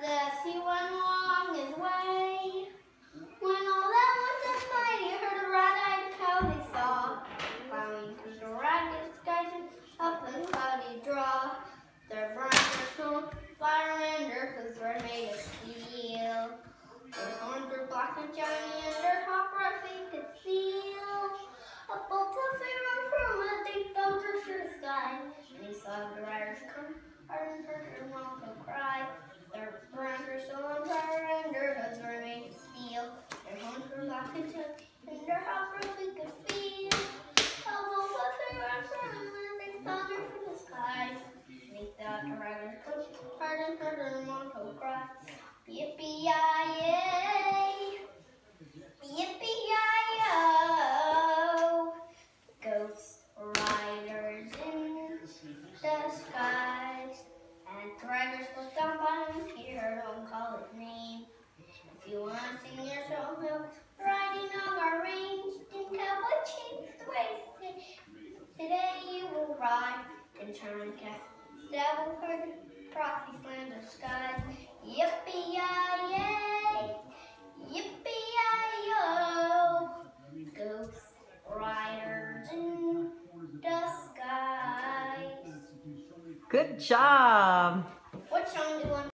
the sea went along his way. When all that looked up mighty heard a red-eyed cow they saw, plowing through the ragged skies up in cloudy draw. Their branches were fire and earth were made of steel. Their horns were black and shiny and their hop were fake and steel. A bolt of fire from a deep thunder through the sky. And he saw the riders come, hard and hurt and welcome cry. Their branches so fire and their made of steel. Their horns were black and shiny and their breath they could feel. A bolt of fire from a deep thunder through the sky. And the riders hard and their welcome cry. Ride and turn cat. Devil heard across these lands of skies. Yippee-yi-yay! Yippee-yi-yo! Ghost riders in the skies. Good job. What song do you want?